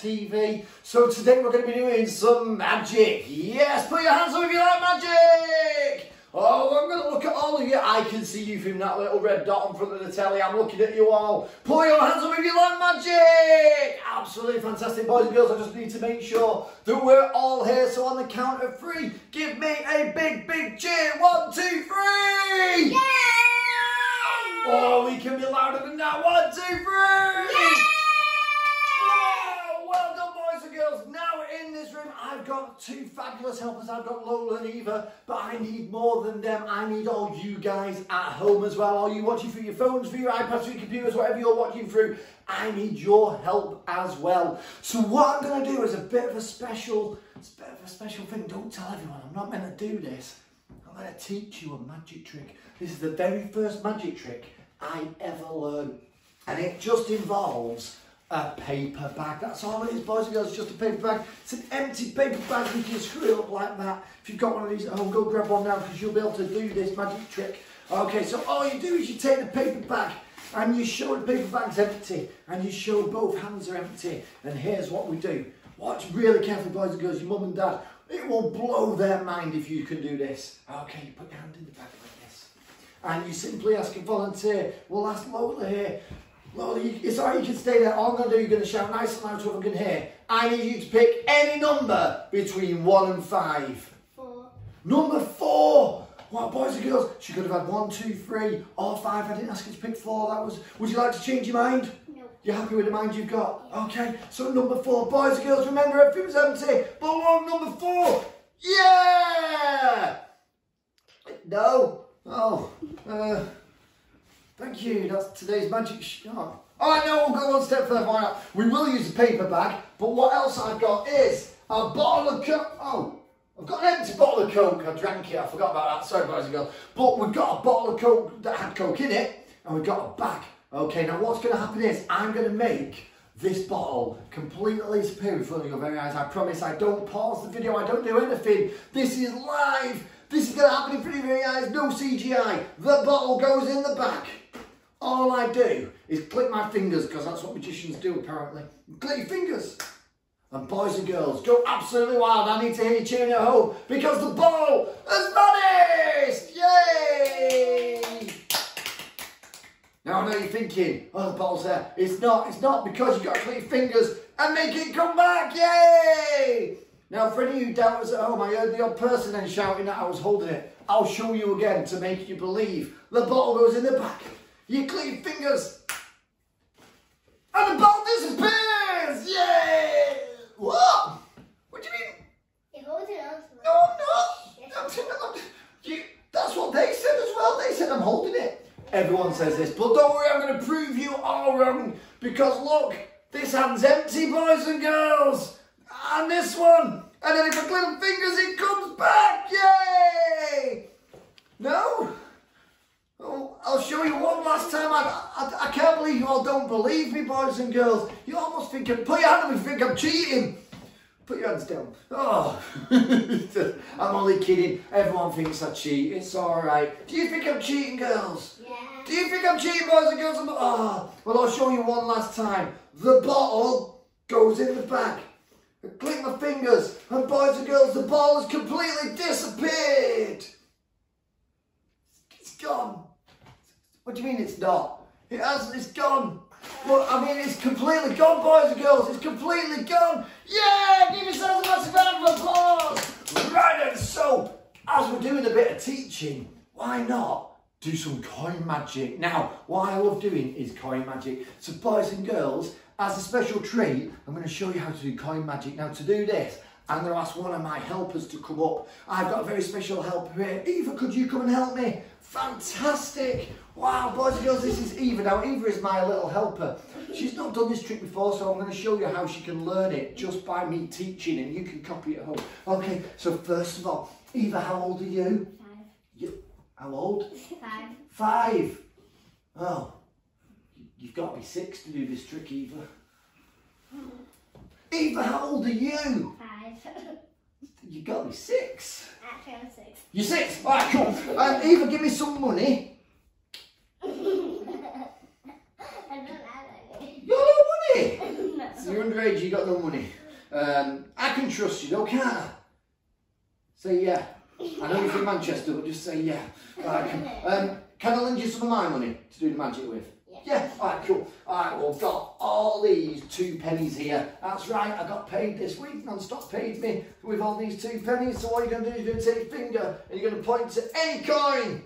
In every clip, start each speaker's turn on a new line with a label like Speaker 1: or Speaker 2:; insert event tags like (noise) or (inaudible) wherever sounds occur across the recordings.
Speaker 1: TV. So today we're going to be doing some magic. Yes, put your hands up if you like magic. Oh, I'm going to look at all of you. I can see you from that little red dot in front of the telly. I'm looking at you all. Put your hands up if you like magic. Absolutely fantastic, boys and girls. I just need to make sure that we're all here. So on the count of three, give me a big, big cheer. One, two, three.
Speaker 2: Yay!
Speaker 1: Oh, we can be louder than that. One, two, three. Oh, well done, boys and girls. Now in this room, I've got two fabulous helpers. I've got Lola and Eva, but I need more than them. I need all you guys at home as well. All you watching through your phones, through your iPads, through your computers, whatever you're watching through. I need your help as well. So what I'm going to do is a bit of a special, it's a bit of a special thing. Don't tell everyone. I'm not meant to do this. I'm going to teach you a magic trick. This is the very first magic trick I ever learned. And it just involves a paper bag. That's all it is, boys and girls, it's just a paper bag. It's an empty paper bag you can screw up like that. If you've got one of these at home, go grab one now because you'll be able to do this magic trick. Okay, so all you do is you take the paper bag and you show the paper bag's empty and you show both hands are empty. And here's what we do. Watch really carefully, boys and girls, your mum and dad. It will blow their mind if you can do this. Okay, you put your hand in the bag like this. And you simply ask a volunteer. We'll ask Lola here. Lola, you, it's alright, you can stay there. All I'm going to do, you're going to shout nice and loud so everyone can hear. I need you to pick any number between 1 and 5.
Speaker 2: Four.
Speaker 1: Number 4! Well, boys and girls, she could have had one, two, three, or 5. I didn't ask her to pick 4. That was. Would you like to change your mind?
Speaker 2: No.
Speaker 1: You're happy with the mind you've got? Okay, so number four, boys and girls, remember everything's empty. But on number four, yeah! No, oh, uh, thank you. That's today's magic shot. All right, now we'll go one step further. Not? We will use a paper bag, but what else I've got is a bottle of coke. Oh. I've got an empty bottle of Coke, I drank it, I forgot about that, sorry boys and girls. But we've got a bottle of Coke that had Coke in it, and we've got a bag. Okay, now what's going to happen is, I'm going to make this bottle completely disappear in front of your very eyes. I promise I don't pause the video, I don't do anything. This is live. This is going to happen in front of your very eyes, no CGI. The bottle goes in the back. All I do is click my fingers, because that's what magicians do apparently. Click your fingers. And boys and girls, go absolutely wild. I need to hear you cheering at home because the ball has vanished! Yay! Now I know you're thinking, oh, the ball's there. It's not, it's not because you've got to click your fingers and make it come back. Yay! Now, for any of you doubters at home, I heard the odd person then shouting that I was holding it. I'll show you again to make you believe. The ball goes in the back. You your fingers and the ball disappears! Yay! What? What do you mean?
Speaker 2: You're holding on to it.
Speaker 1: No, I'm not. I'm, I'm, you, that's what they said as well. They said I'm holding it. Everyone says this, but don't worry, I'm going to prove you all wrong. Because look, this hand's empty, boys and girls. And this one. And then if I click fingers, it comes back. Yay! No? Oh, I'll show you one last time. I, I, I can't believe you all don't believe me, boys and girls. You almost think, I'm- put your hand up and think I'm cheating. Put your hands down. Oh, (laughs) I'm only kidding. Everyone thinks I cheat. It's all right. Do you think I'm cheating, girls?
Speaker 2: Yeah.
Speaker 1: Do you think I'm cheating, boys and girls? I'm, oh, well, I'll show you one last time. The bottle goes in the back. I click my fingers, and boys and girls, the ball has completely disappeared. It's gone. What do you mean it's not? It hasn't, it's gone. Well, I mean, it's completely gone, boys and girls. It's completely gone. Yeah, give yourselves a massive round of applause. Right, and so, as we're doing a bit of teaching, why not do some coin magic? Now, what I love doing is coin magic. So, boys and girls, as a special treat, I'm going to show you how to do coin magic. Now, to do this, I'm going to ask one of my helpers to come up. I've got a very special helper here. Eva, could you come and help me? Fantastic. Wow, boys and girls, this is Eva. Now, Eva is my little helper. She's not done this trick before, so I'm going to show you how she can learn it just by me teaching, and you can copy it at home. Okay, so first of all, Eva, how old are you?
Speaker 2: Five.
Speaker 1: you how old?
Speaker 2: Five.
Speaker 1: Five. Oh, you've got to be six to do this trick, Eva. Mm. Eva, how old are you?
Speaker 2: Five.
Speaker 1: You've got me be six.
Speaker 2: Actually, I'm six.
Speaker 1: You're six? Alright, cool. Um, Eva, give me some money. (laughs)
Speaker 2: I don't have any.
Speaker 1: You got no money?
Speaker 2: No.
Speaker 1: So you're you're underage, you got no money. Um, I can trust you, though, can't I? Say yeah. I know you're from Manchester, but just say yeah. Right, can, um, can I lend you some of my money to do the magic with?
Speaker 2: Yeah.
Speaker 1: Yeah, alright, cool. Alright, well, I've got all these two pennies here. That's right, I got paid this week. Non-stop paid me with all these two pennies. So what you're going to do is you're going to take your finger and you're going to point to any coin.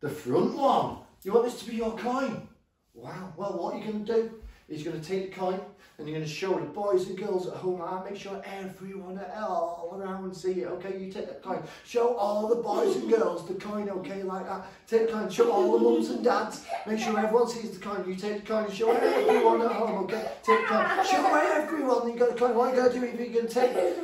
Speaker 1: The front one. You want this to be your coin? Wow. Well, what you're going to do is you're going to take the coin and you're going to show the boys and girls at home. I make sure everyone all around see it. Okay, you take that coin. Show all the boys and girls the coin. Okay, like that. Take the coin. Show all the mums and dads. Make sure everyone sees the coin. You take the coin show everyone at home. Okay, take the coin. Show everyone you got the coin. What are you going to do if you can take it?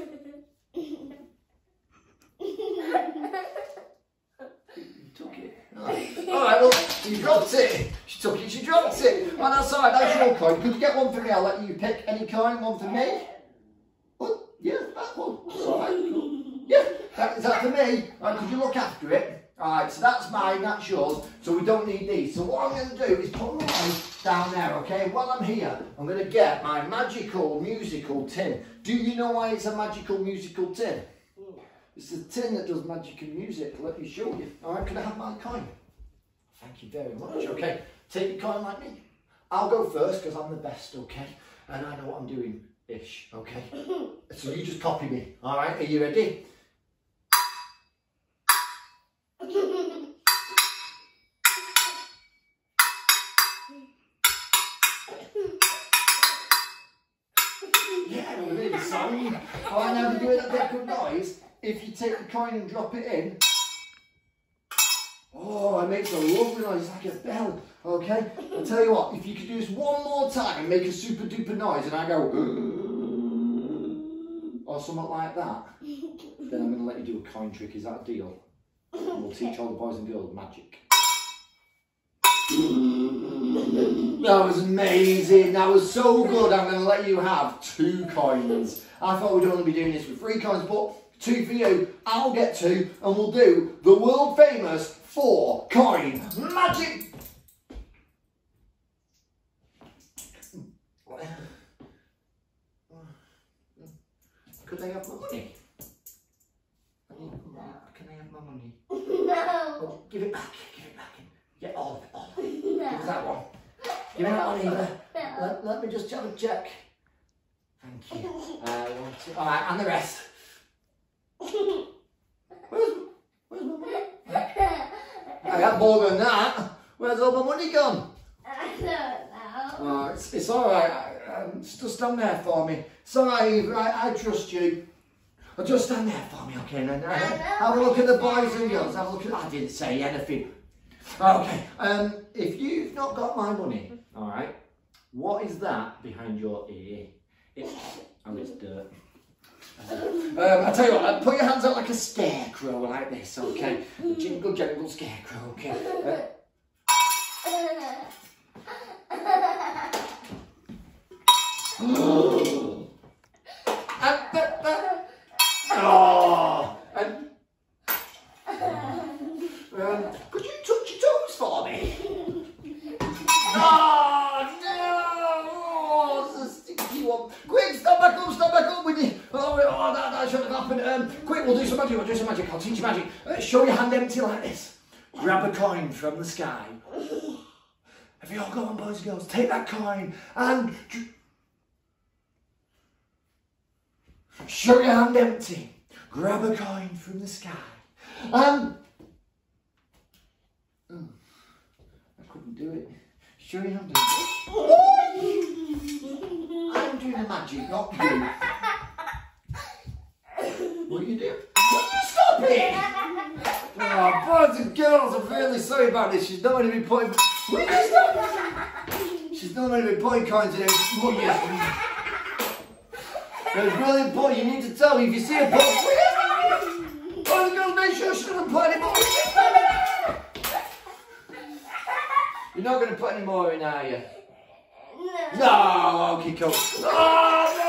Speaker 1: You took it. All right, well, she dropped it. She took it, she dropped it. Oh, that's all right, that's your coin. Could you get one for me? I'll let you pick any coin, one for me. What? Yeah, that one. Yeah, that, is that for me? Could you look after it? All right, so that's mine, that's yours, so we don't need these. So what I'm going to do is put mine down there, okay? While I'm here, I'm going to get my magical musical tin. Do you know why it's a magical musical tin? It's a tin that does magic and music. Let me show you. All right, can I have my coin? Thank you very much. Okay, take your coin like me. I'll go first because I'm the best, okay? And I know what I'm doing, ish, okay? (laughs) so you just copy me. All right, are you ready? Yeah, made a song. Oh, I know to do that that good noise. If you take the coin and drop it in, oh, it makes a lovely noise, like a bell. Okay, I'll tell you what, if you could do this one more time and make a super duper noise, and I go, or something like that, then I'm going to let you do a coin trick. Is that a deal? And we'll teach all the boys and girls magic. That was amazing. That was so good. I'm going to let you have two coins. I thought we'd only be doing this with three coins, but two for you. I'll get two, and we'll do the world famous four coin magic. Could I have my money? Can I have my money? (laughs)
Speaker 2: No.
Speaker 1: Oh, give it back. Give it back. Get all of it. All of it. (laughs) Give us that one. Give me that one, Eva.
Speaker 2: No.
Speaker 1: Let, let me just have a check. Thank you. (laughs) Uh, one, two. All right, and the rest. Where's, where's my money? I got more than that. Where's all my money gone?
Speaker 2: I don't know.
Speaker 1: Oh, it's, it's all right. I, um, just stand there for me. It's all right, Eva. I, I trust you. Oh, just stand there for me, okay? Then uh, have a look at the boys and girls. Have a look at. I didn't say anything. Okay. Um, if you've not got my money, all right. What is that behind your ear? It's oh, it's dirt. (laughs) Um, I tell you what, uh, put your hands out like a scarecrow, like this, okay? Jingle jangle scarecrow, okay? Uh, and that, that, oh, and um, could you touch your toes for me? Oh no! Oh, it's a sticky one. Quick, stand back up, stand back up with you. Oh, oh that, that should have happened. Um, quick, we'll do some magic, we'll do some magic. I'll teach you magic. Uh, show your hand empty like this. Grab a coin from the sky. Have you all got one, boys and girls? Take that coin and show your hand empty. Grab a coin from the sky and Oh, I couldn't do it. Show your hand empty. (laughs) I'm doing the magic, not you. What are you doing? Stop it! Oh, boys and girls, I'm really sorry about this. She's not going to be putting. Will you stop? She's not going to be putting coins in her. It's really important. You need to tell me if you see a put. Boys and girls, make sure she doesn't put any more. You're not going to put any more in, are you?
Speaker 2: No.
Speaker 1: No, okay, cool. Oh, no,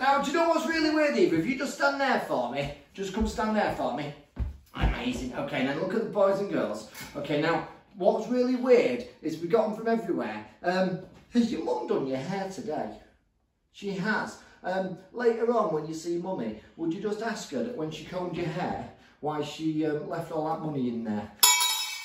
Speaker 1: Now, do you know what's really weird, Eva? If you just stand there for me, just come stand there for me. Amazing. Okay, now look at the boys and girls. Okay, now, what's really weird is we got them from everywhere. Um, has your mum done your hair today? She has. Um, later on, when you see mummy, would you just ask her that when she combed your hair, why she um, left all that money in there?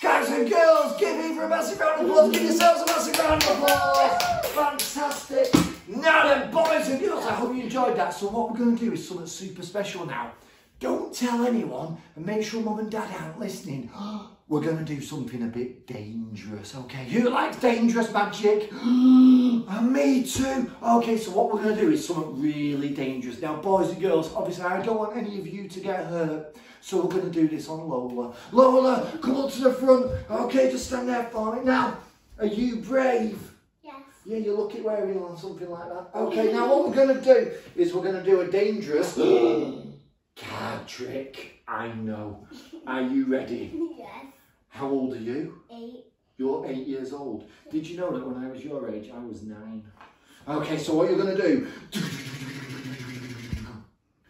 Speaker 1: Guys and girls, give Eva a massive round of applause. Give yourselves a massive round of applause. Fantastic. Now then, boys and girls, I hope you enjoyed that. So what we're going to do is something super special now. Don't tell anyone and make sure mum and dad aren't listening. (gasps) We're going to do something a bit dangerous, okay? Who likes dangerous magic? (gasps) and me too. Okay, so what we're going to do is something really dangerous. Now, boys and girls, obviously I don't want any of you to get hurt. So we're going to do this on Lola. Lola, come up to the front. Okay, just stand there for me. Now, are you brave?
Speaker 2: Yes.
Speaker 1: Yeah, you look it at wearing on something like that. Oh, okay, now what we're going to do is we're going to do a dangerous (gasps) card trick. I know. Are you ready?
Speaker 2: Yes.
Speaker 1: How old are you?
Speaker 2: Eight.
Speaker 1: You're eight years old. Did you know that when I was your age, I was nine? Okay, so what you're going to do,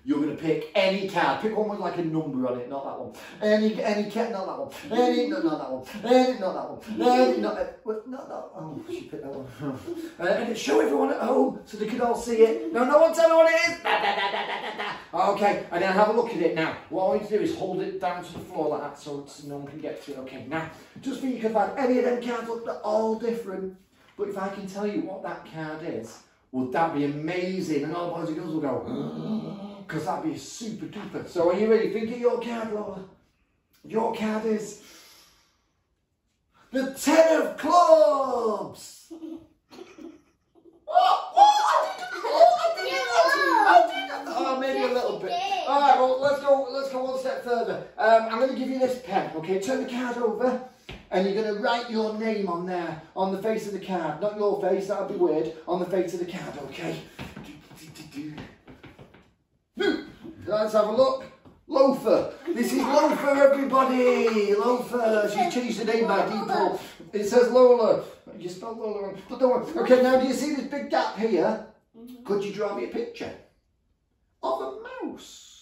Speaker 1: you're going to pick any card. Pick one with like a number on it, not that one. Any, any card, not that one. Any, no, not that one. Any, not that one. Any, not, uh, not that one. Oh, she picked that one. (laughs) Uh, show everyone at home so they could all see it. No, no one tell me what it is. Da, da, da, da, da, da. Okay, and then have a look at it now. What I want you to do is hold it down to the floor like that so no one can get to it. Okay, now, just for you can find any of them cards, look, they're all different. But if I can tell you what that card is, would that be amazing? And all the boys and girls will go, because (gasps) that'd be super duper. So are you ready? Think of your card, Lola. Your card is the Ten of Clubs. what? What? Oh, Oh, maybe a little bit. All right, well, let's go. Let's go one step further. Um, I'm going to give you this pen. Okay, turn the card over, and you're going to write your name on there, on the face of the card. Not your face. That would be weird. On the face of the card. Okay. Let's have a look. Loafer. This is Loafer, everybody. Loafer. She's changed the name by default. It says Lola. You spelled Lola wrong. But don't worry. Okay, now do you see this big gap here? Mm-hmm. Could you draw me a picture of a mouse?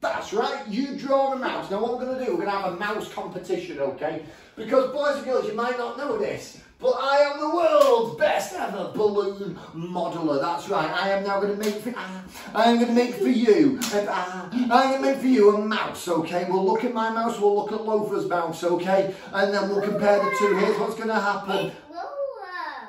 Speaker 1: That's right, you draw a mouse. Now what we're going to do, we're going to have a mouse competition, okay? Because boys and girls, you might not know this, but I am the world's best ever balloon modeler. That's right, I am now going to make for, ah, I am going to make for you, and, ah, I'm going to make for you a mouse, okay? We'll look at my mouse, we'll look at Loafer's mouse, okay? And then we'll compare the two. Here's what's going to happen.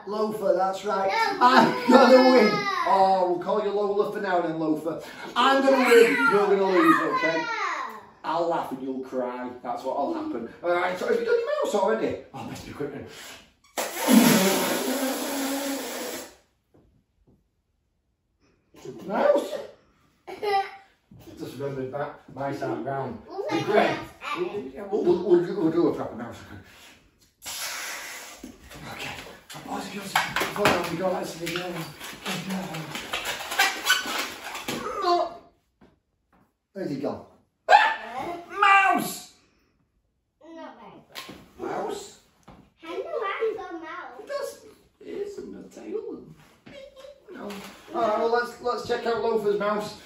Speaker 1: Loafer, that's right. I'm gonna win. Oh, we'll call you Lola for now then, Loafer. I'm gonna win, you're gonna lose, okay? I'll laugh and you'll cry. That's what will happen. Alright, so have you done your mouse already? Oh, best be quick then. Mouse? Just remembered that. Mice aren't round.
Speaker 2: We'll
Speaker 1: Be
Speaker 2: take
Speaker 1: great. We'll, we'll, we'll do a proper mouse. Okay. Boys and girls, before we go, let's see again. Where's he gone? Mouse!
Speaker 2: Not very
Speaker 1: Mouse?
Speaker 2: How do I go mouse?
Speaker 1: That's ears and a tail no. Alright, well let's let's check out Loafer's mouse.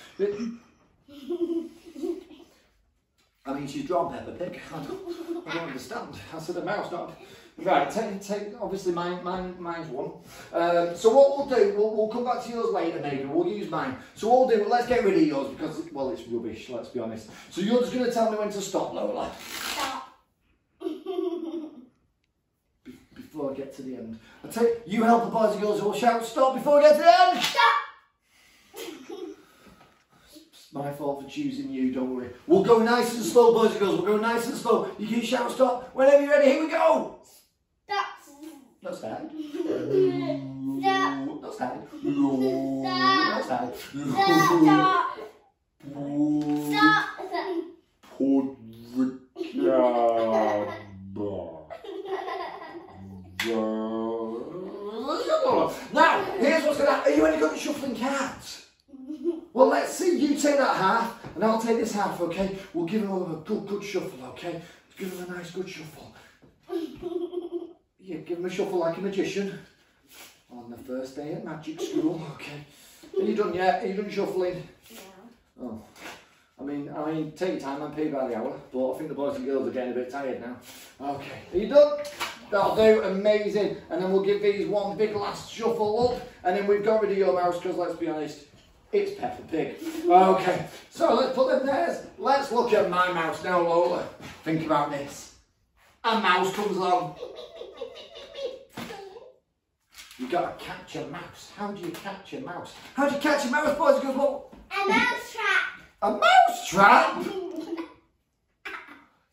Speaker 1: I mean she's drawn Peppa Pig. I don't, I don't understand. I said a mouse, not Right, take, take obviously mine, mine, mine's one. Um, so what we'll do, we'll, we'll come back to yours later, maybe. We'll use mine. So what we'll do, let's get rid of yours because, well, it's rubbish. Let's be honest. So you're just going to tell me when to stop, Lola,
Speaker 2: Stop.
Speaker 1: be- before I get to the end. I tell you, you help the boys and girls who will shout stop before we get to the end.
Speaker 2: Stop.
Speaker 1: My fault for choosing you, don't worry. We'll go nice and slow, boys and girls. We'll go nice and slow. You can shout stop whenever you're ready. Here we go. Not sad.
Speaker 2: Stop.
Speaker 1: Not sad. No. Not sad.
Speaker 2: Stop. Stop. Stop.
Speaker 1: Now, here's what's going to happen. Are you any good at shuffling cards? Well, let's see. You take that half, and I'll take this half, okay? We'll give him a good, good shuffle, okay? Give them a nice, good shuffle. Yeah, give him a shuffle like a magician. On the first day at magic school, (laughs) okay? Are you done yet? Are you done shuffling? Yeah. Oh. I mean, I mean, take your time and pay by the hour, but I think the boys and girls are getting a bit tired now. Okay, are you done? That'll do, amazing. And then we'll give these one big last shuffle up, and then we've got rid of your mouse, because let's be honest, it's Peppa Pig. Okay, so let's put them there. Let's look at my mouse now, Lola. Think about this. A mouse comes along. You gotta catch a mouse. How do you catch a mouse? How do you catch a mouse, boys? Well,
Speaker 2: A mouse trap.
Speaker 1: a mouse trap?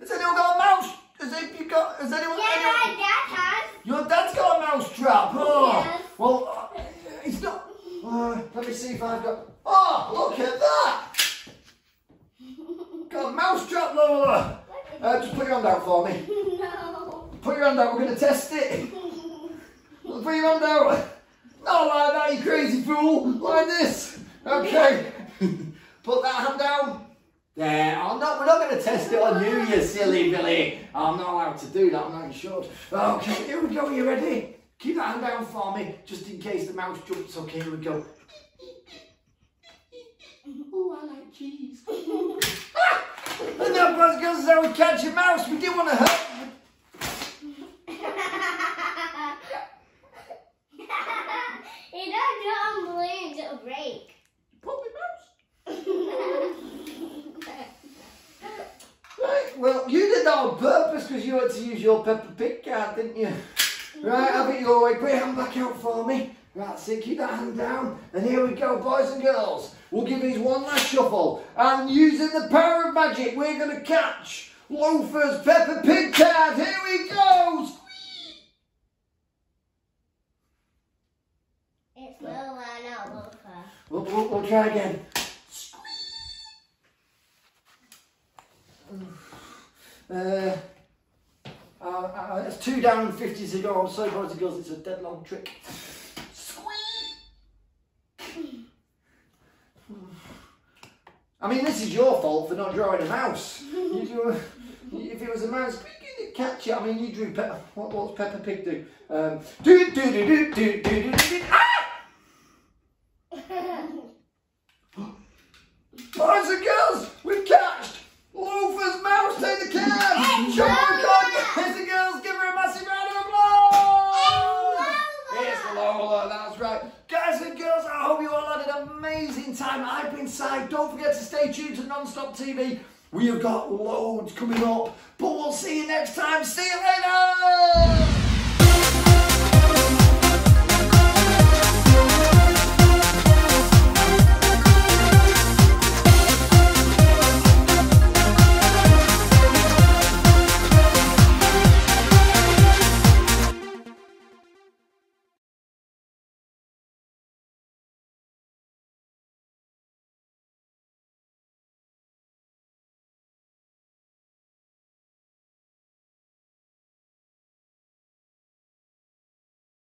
Speaker 1: Has anyone got a mouse? Has any- you got? Has anyone?
Speaker 2: Yeah,
Speaker 1: anyone
Speaker 2: my dad has.
Speaker 1: your dad's got a mouse trap. Oh,
Speaker 2: Yes.
Speaker 1: well, uh, it's not. Uh, let me see if I've got. Oh, look at that! Got a mouse trap, Lola. Uh, just put your hand out for me.
Speaker 2: No.
Speaker 1: Put your hand out. We're gonna test it. Put your hand out. Not like that, you crazy fool. Like this. Okay. Put that hand down. There. I'm not, we're not going to test it on you, you silly Billy. I'm not allowed to do that. I'm not sure. Okay, here we go. You ready? Keep that hand down for me, just in case the mouse jumps. Okay, here we go. Oh, I like cheese. (laughs) and that was girls is how we catch a mouse. We didn't want to hurt.
Speaker 2: You don't (laughs) do it on balloons, it'll break.
Speaker 1: Puppy mouse. (laughs) Right, well, you did that on purpose because you had to use your Peppa Pig card, didn't you? Right, have it your way. Put your hand back out for me. Right, so keep that hand down. And here we go, boys and girls. We'll give these one last shuffle. And using the power of magic, we're going to catch Loafer's Peppa Pig card. Here we go.
Speaker 2: It's Lola, not Loafer.
Speaker 1: We'll, we'll, we'll try again. Uh, uh, uh, it's two down and 50 to go. I'm sorry, boys and girls, it's a dead long trick. I mean, this is your fault for not drawing a mouse. You drew a, if it was a mouse, you didn't catch it. I mean, you drew Peppa. What, what's Peppa Pig do? Um, do do do do do do do do. do. Ah! (gasps) Boys and TV. We have got loads coming up. But we'll see you next time. See you later.